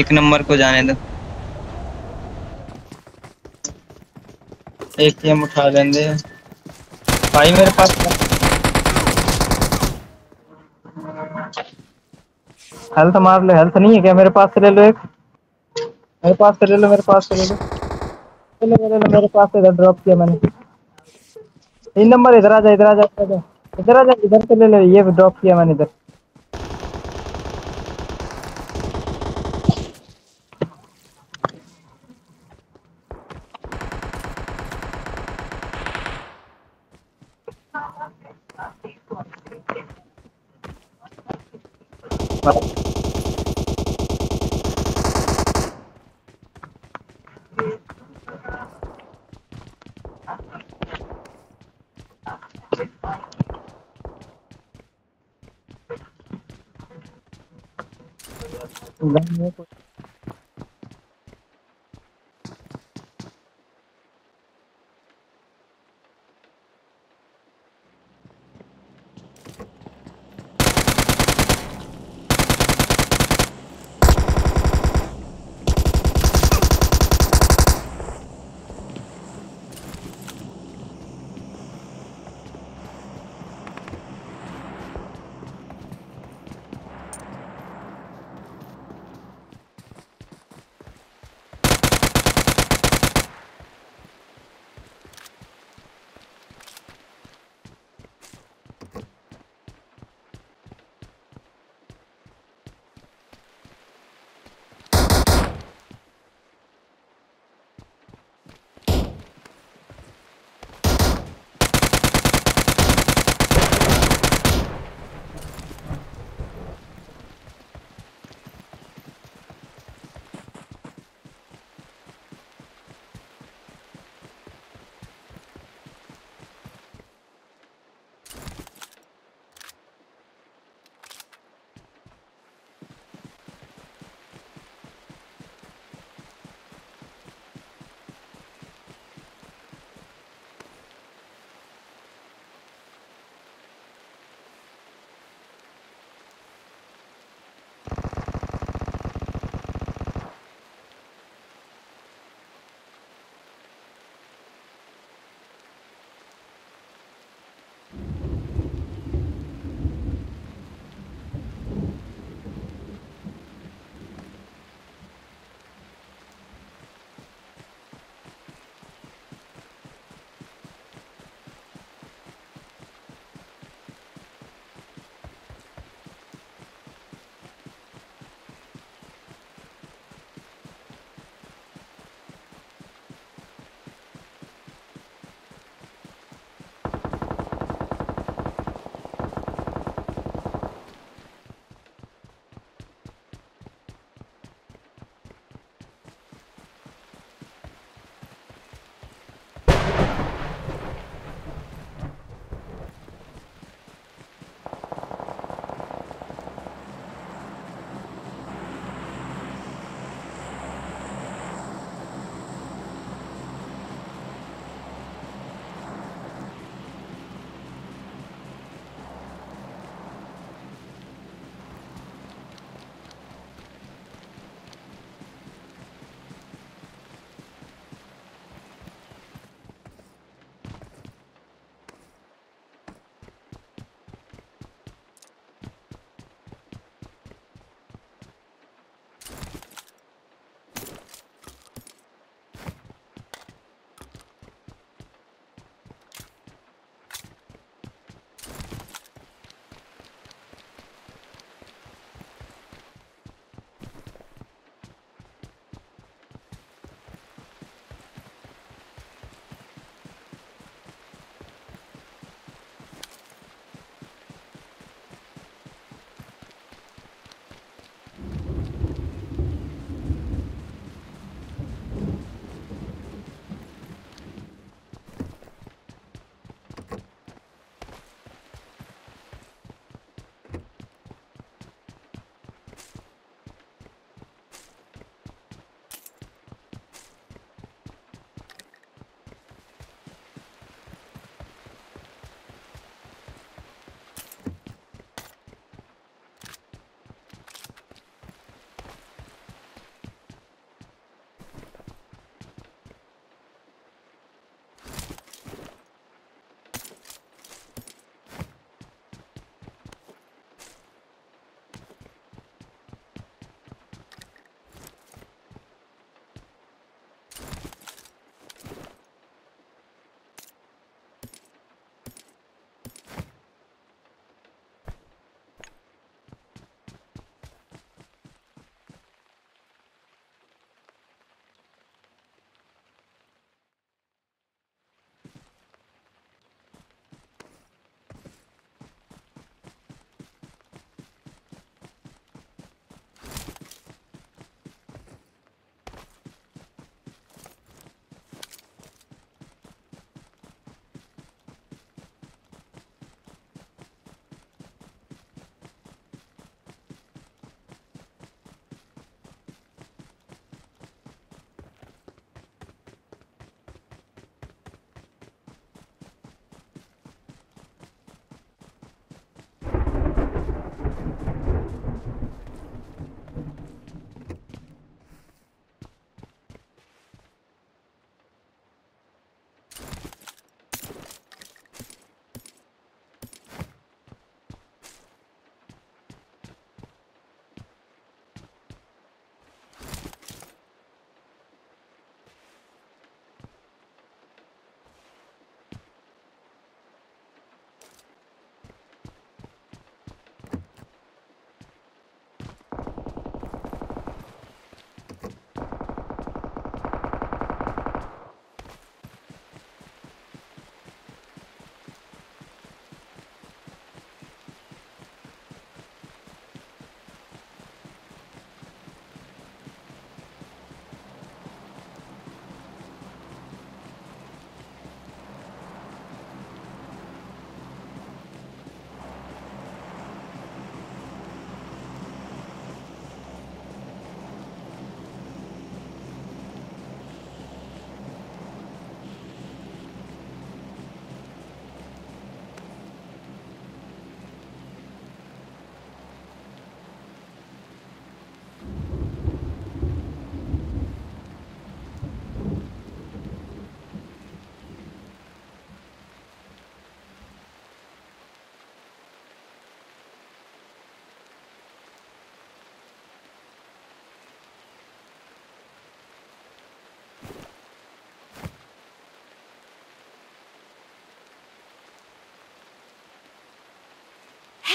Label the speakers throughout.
Speaker 1: एक नंबर को जाने दो। एक गेम उठा लेंगे। भाई, मेरे पास हेल्थ मार लो। हेल्थ नहीं है क्या? मेरे पास से ले लो एक। मेरे पास से ले लो, मेरे पास से ले लो। ले लो ले लो मेरे पास से ड्रॉप किया मैंने। तीन नंबर इधर आ जा, इधर आ जा, इधर आ जा। इधर से ले लो। ये ड्रॉप किया मैंने इधर। Vâng. Vâng.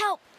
Speaker 1: Help!